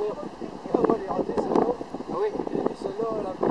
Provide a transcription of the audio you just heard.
Ah oui, il a celle-là à la